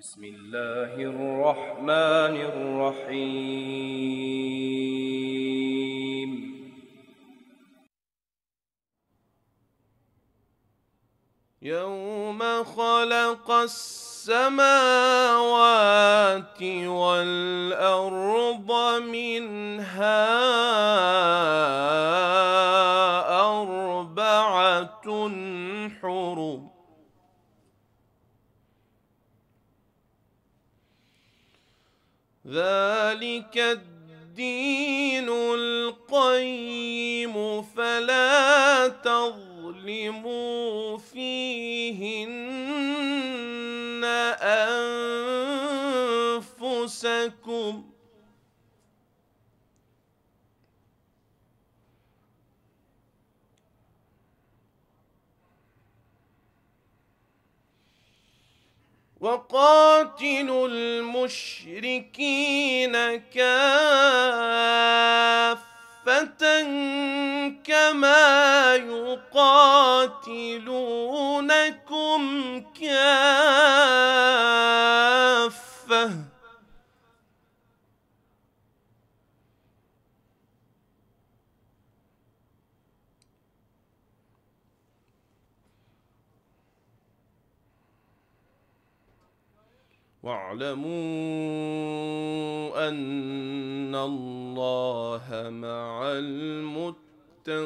بسم الله الرحمن الرحيم. يوم خلق السماوات والأرض منها ذلك الدين القيم فلا تظلموا فيهن أنفسكم وقاتلوا المشركين كافة كما يقاتلونكم كافة. واعلموا أن الله مع المتقين.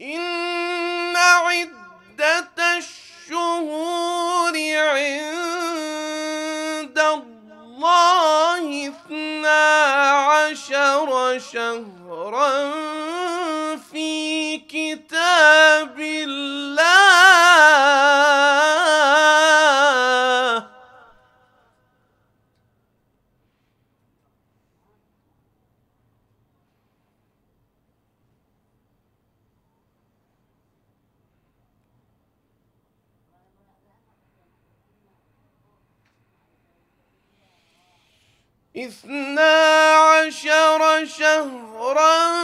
إن عدة الشهور عند عشر شهرا في كتاب الله. اثنا عشر شهرا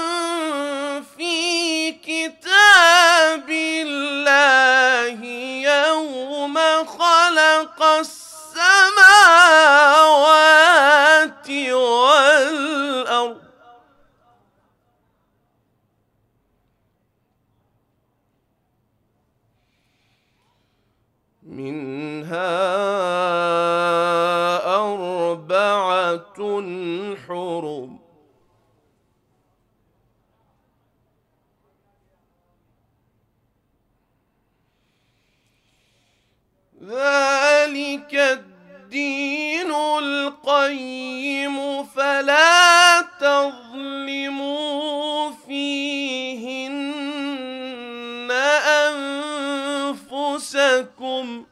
حرم ذلك الدين القيم فلا تظلموا فيهن أنفسكم.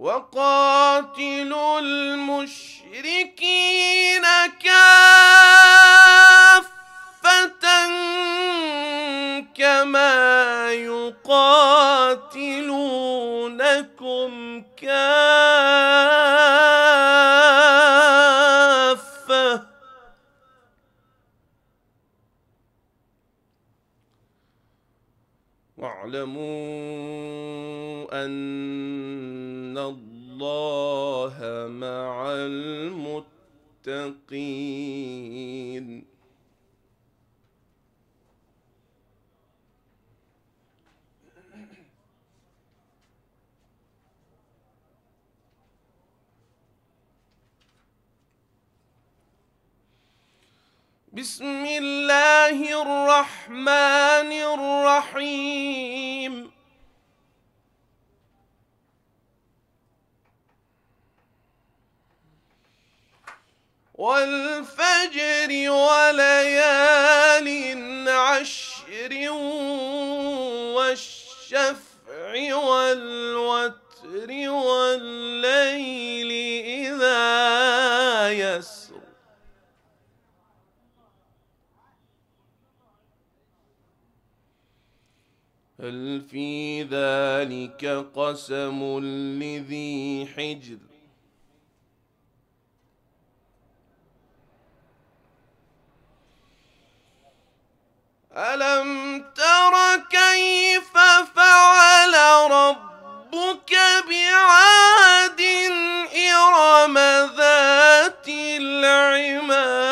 وقاتلوا المشركين كافة كما يقاتلونكم المتقين. بسم الله الرحمن الرحيم. والفجر وليال عشر والشفع والوتر والليل إذا يسر. هل في ذلك قسم لذي حجر؟ ألم تر كيف فعل ربك بعاد إرم ذات العماد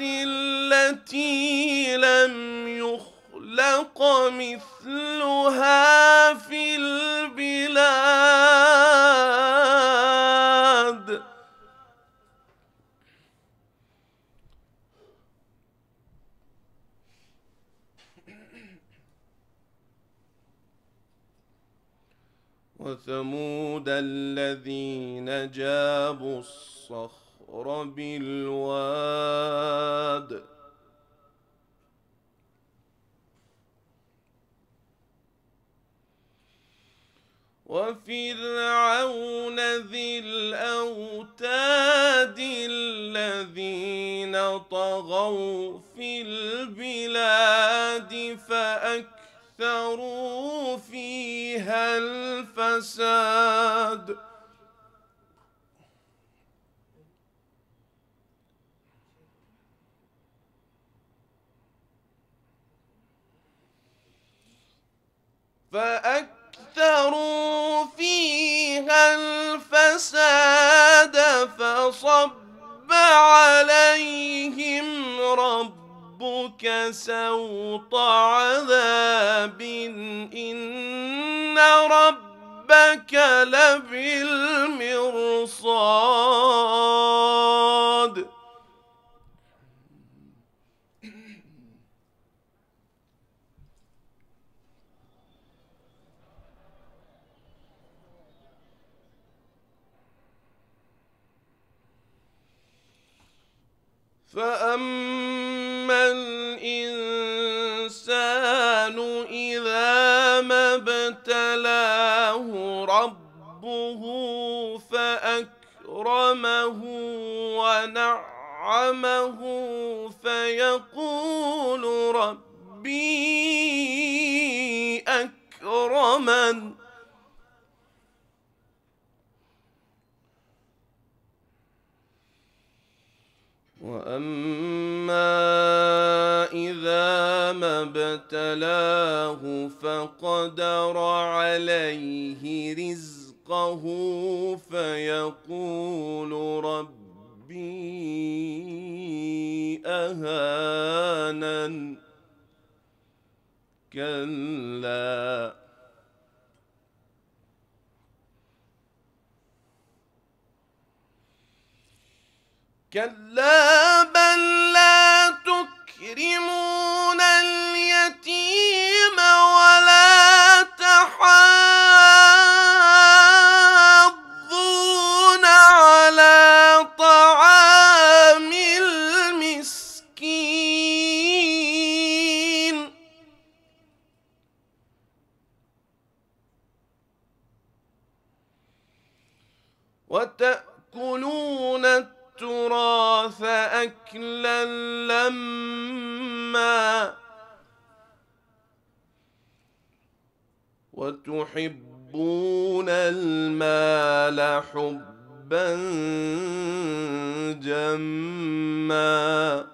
التي لم يخلق مثلها وثمود الذين جابوا الصخر بالواد. وفرعون ذي الأوتاد الذين طغوا في البلاد فأكثروا فيها الفساد. فأكثروا فيها الفساد فصب عليهم ربك سوط عذاب إن لبالمرصاد فأما ما ابتلاه ربه فأكرمه ونعمه فيقول ربي أكرمن واما ابتلاه فقدر عليه رزقه فيقول ربي أهانن. كلا. كلا بل لا تكرمون وتأكلون التراث أكلا لما وتحبون المال حبا جما.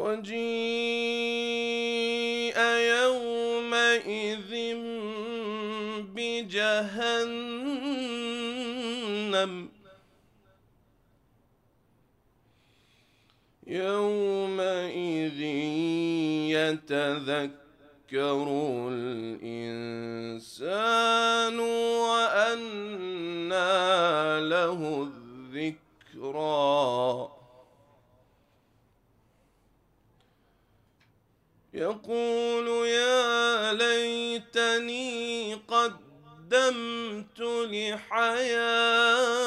وجيء يومئذ بجهنم. يومئذ يتذكر الإنسان وأنى له الذكرى. يقول يا ليتني قدمت لحياتي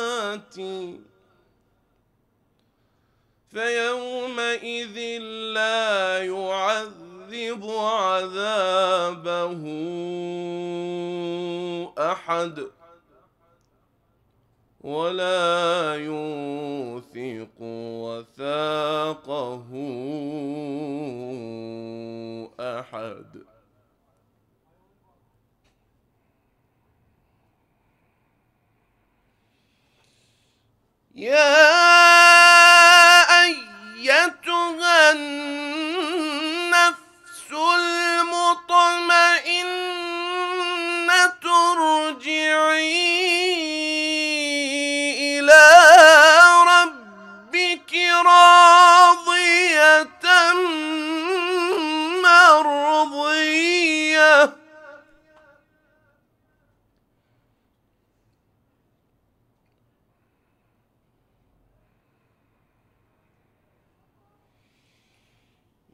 فيومئذ لا يعذب عذابه أحد ولا يوثق وثاقه احد يا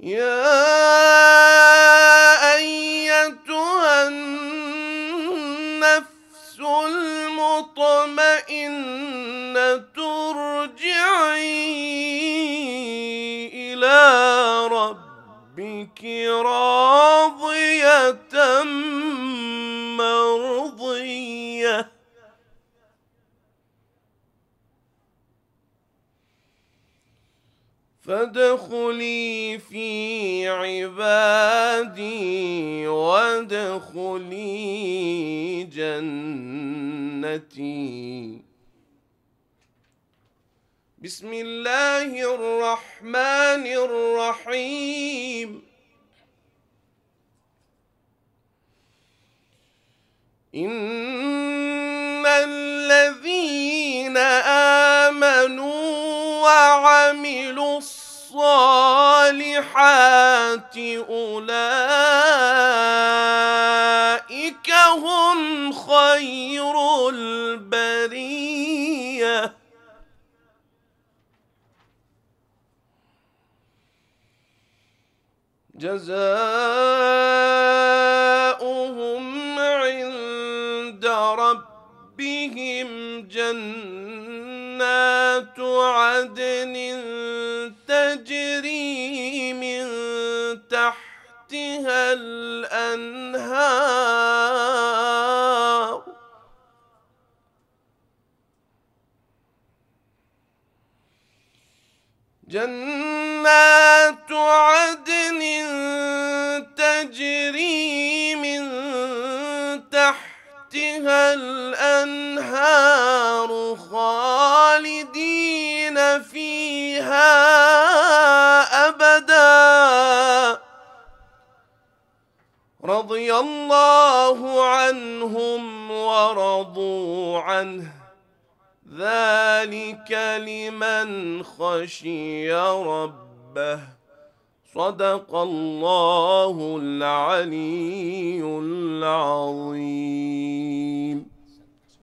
يا أيتها النفس المطمئنة ارجعي إلى ربك راضية فادخلي في عبادي وادخلي جنتي. بسم الله الرحمن الرحيم. إن الذين آمنوا وعملوا الصالحات أولئك هم خير البرية. جزاؤهم عند ربهم جنات عدن تجري من تحتها الأنهار. جنات عدن تجري من تحتها الأنهار خالدين فيها رضي الله عنهم ورضوا عنه. ذلك لمن خشي ربه. صدق الله العلي العظيم.